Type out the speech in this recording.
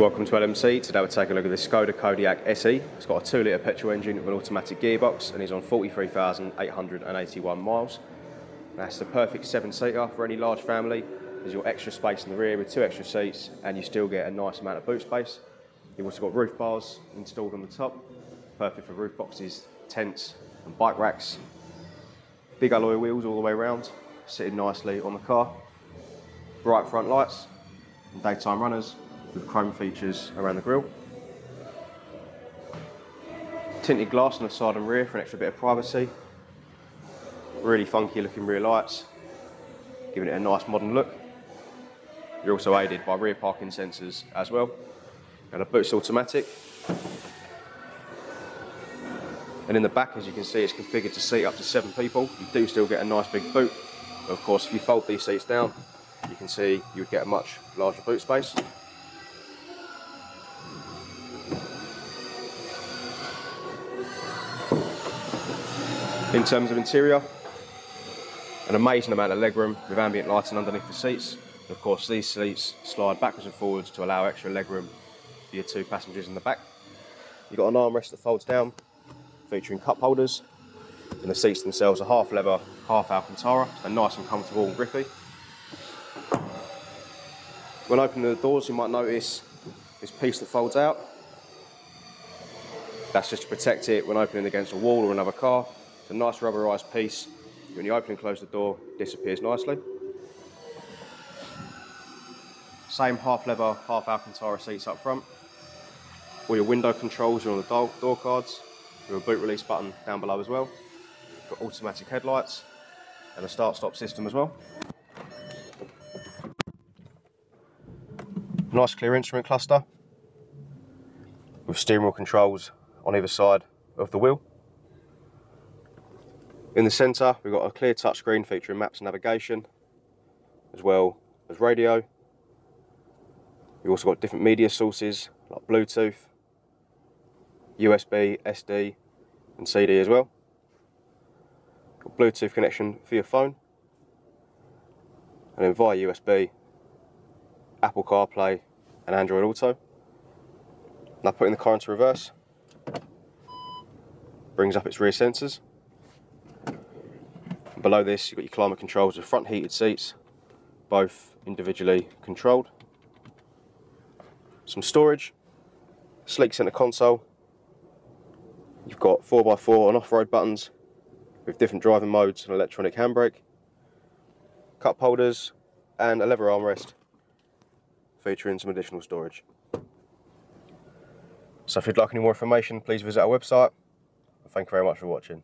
Welcome to LMC. Today we're taking a look at this Skoda Kodiaq SE. It's got a 2 litre petrol engine with an automatic gearbox and is on 43,881 miles. That's the perfect seven seater for any large family. There's your extra space in the rear with two extra seats and you still get a nice amount of boot space. You've also got roof bars installed on the top, perfect for roof boxes, tents and bike racks. Big alloy wheels all the way around, sitting nicely on the car. Bright front lights and daytime runners with chrome features around the grille. Tinted glass on the side and rear for an extra bit of privacy. Really funky looking rear lights, giving it a nice modern look. You're also aided by rear parking sensors as well. And the boot's automatic. And in the back, as you can see, it's configured to seat up to seven people. You do still get a nice big boot. But of course, if you fold these seats down, you can see you would get a much larger boot space. In terms of interior, an amazing amount of legroom with ambient lighting underneath the seats. And of course, these seats slide backwards and forwards to allow extra legroom for your two passengers in the back. You've got an armrest that folds down, featuring cup holders, and the seats themselves are half leather, half Alcantara, so nice and comfortable and grippy. When opening the doors, you might notice this piece that folds out. That's just to protect it when opening against a wall or another car. It's a nice rubberized piece. When you open and close the door, disappears nicely. Same half leather, half Alcantara seats up front. All your window controls are on the door, door cards. With a boot release button down below as well. Got automatic headlights and a start-stop system as well. Nice clear instrument cluster with steering wheel controls on either side of the wheel. In the centre, we've got a clear touchscreen featuring maps and navigation, as well as radio. You've also got different media sources like Bluetooth, USB, SD, and CD as well. Got Bluetooth connection for your phone, and then via USB, Apple CarPlay, and Android Auto. Now putting the car into reverse, brings up its rear sensors. Below this, you've got your climate controls with front heated seats, both individually controlled. Some storage, sleek center console. You've got 4x4 and off-road buttons with different driving modes and electronic handbrake. Cup holders and a leather armrest featuring some additional storage. So if you'd like any more information, please visit our website. Thank you very much for watching.